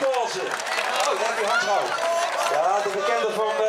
Paulsen. Oh, daar heb je Ja, de bekende van... Eh,